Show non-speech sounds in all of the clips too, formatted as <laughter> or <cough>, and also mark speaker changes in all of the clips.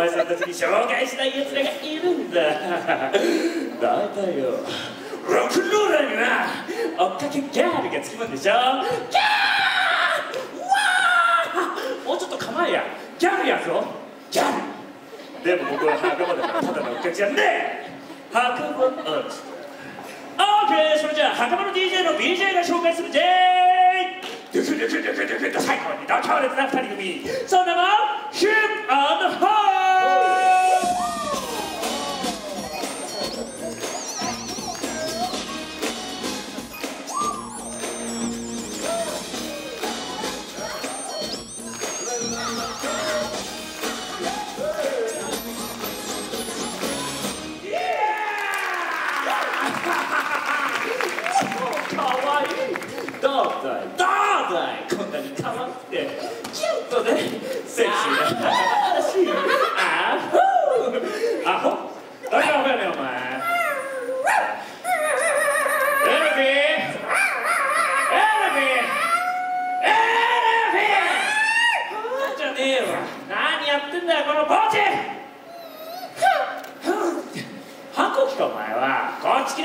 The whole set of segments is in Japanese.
Speaker 1: 前さんたちに紹介したい奴らがいるんだ。大体よ。ロックンローラーには追っかけギャールがつきもんでしょ。ギャー！わー！もうちょっと構えや。ギャルやぞ。ギャル！でも僕は墓場だからただの追っかけじゃねえ墓場アーティストオーケー！それじゃあ墓場の DJ の BJ が紹介するぜ。ドゥクドゥクドゥクドゥクと最高にド強烈な二人組その名もヒップアンドホか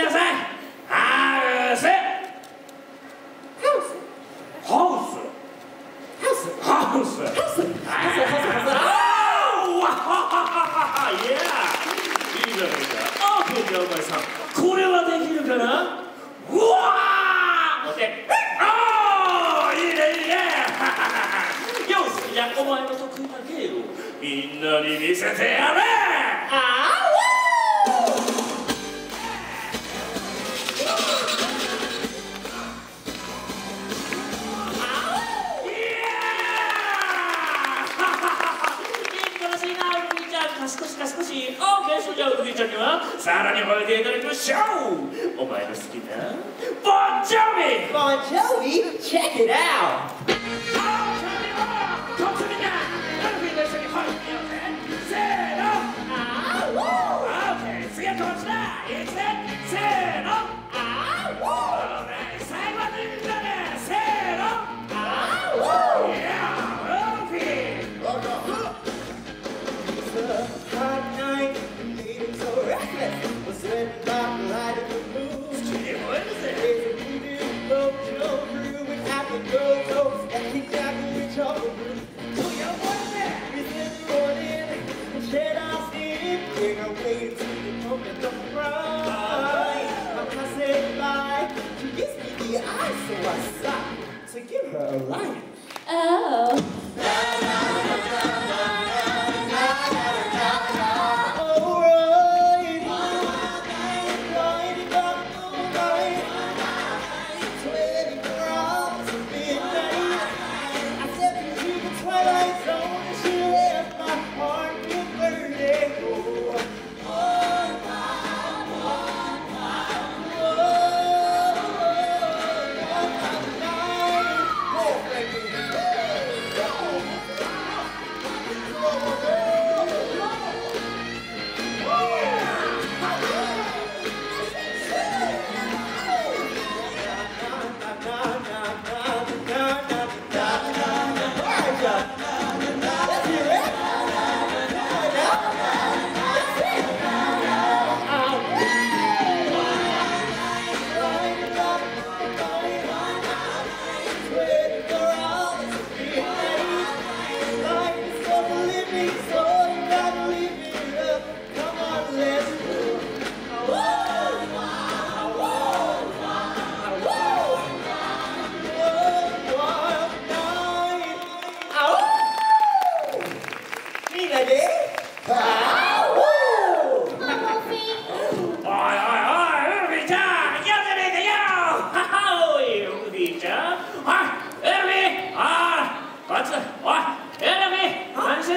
Speaker 1: こっち来なさい。ハウス。ハウス。ハウス。ハウス。ハウス。ハウス。あーわははははいやいいじゃないかオーケーじゃあお前さんこれはできるかなうわー待てあーいいねいいねよしじゃあお前の得意な芸をみんなに見せてやれあ少しか賢し賢し。OK それじゃあおじいちゃんにはさらに褒めていただきましょう。お前の好きなボンジョビ
Speaker 2: Bon Jovi, check it out! to give her a life.
Speaker 3: Oh.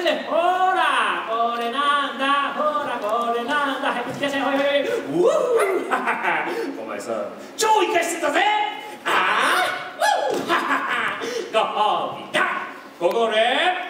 Speaker 1: フィー何してんねんほらこれなんだ。ほらこれなんだ。早く突き出せほいほいほい。うーはははお前さ超生かしてたぜ。ああ <laughs> ご褒美だ。ここでね